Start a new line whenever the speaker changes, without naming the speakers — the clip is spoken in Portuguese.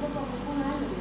vou colocar mais